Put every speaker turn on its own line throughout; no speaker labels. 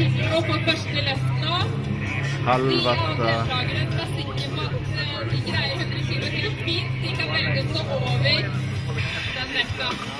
sitter og får første løft nå. Helvete. De andre eh. er sikre på at eh, de greier 100 kg til. Fint de kan velge å stå over den vekta.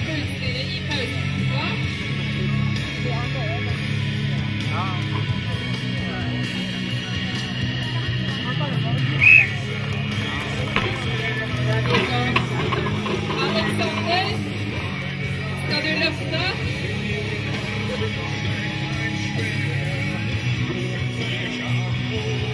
you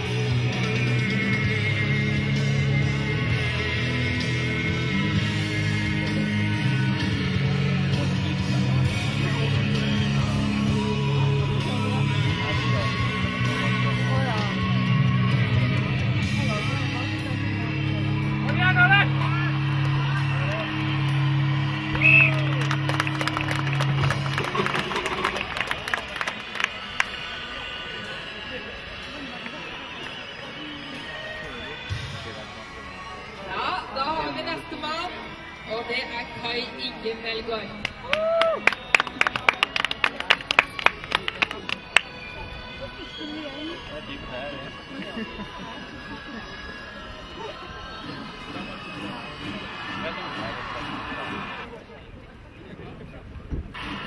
Og det er Kai Inge Melgaard.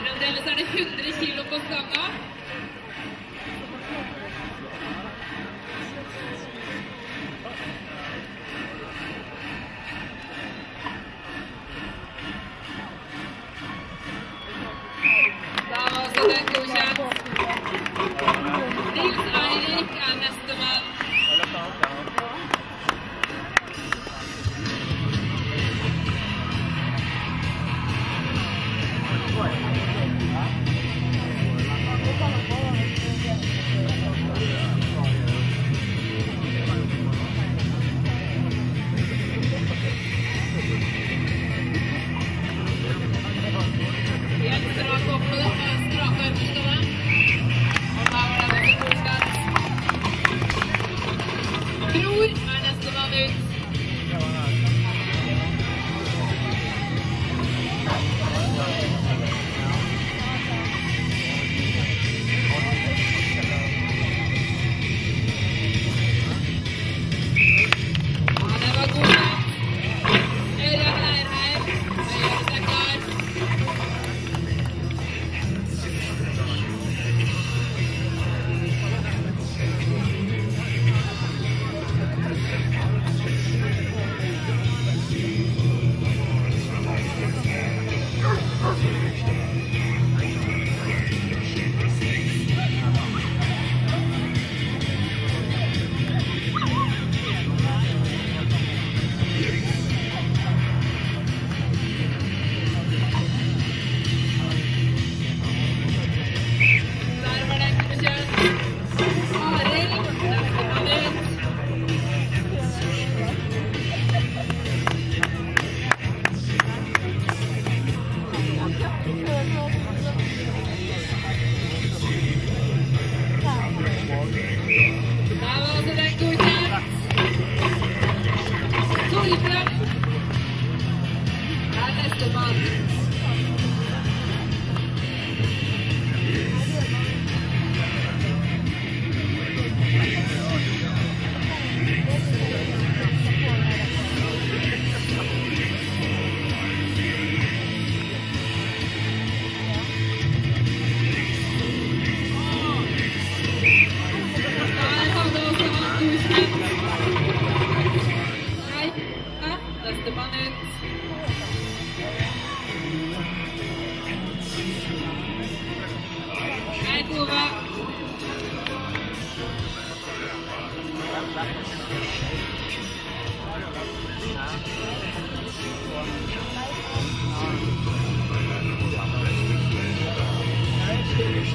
Fremdeles er det 100 kg på
skanga.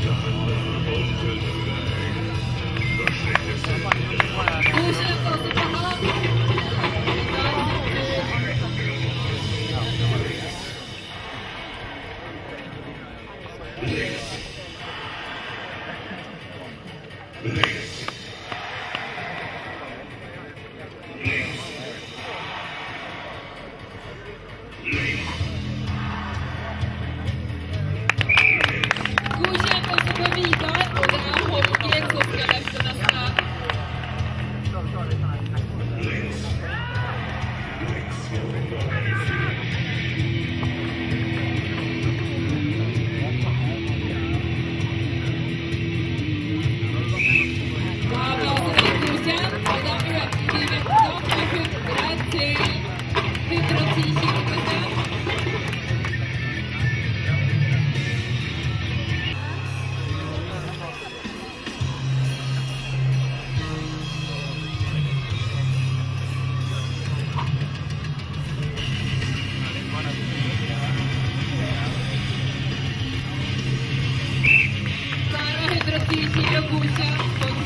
done.
República.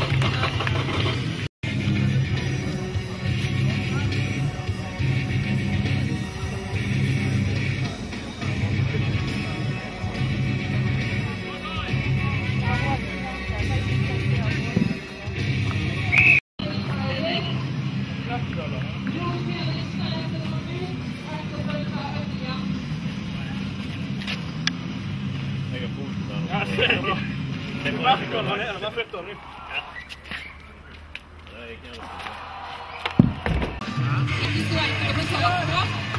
ส่วนผสม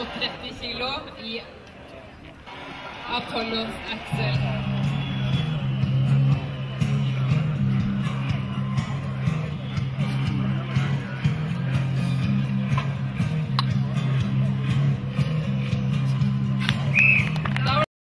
på 30 kg i Apollons Axel.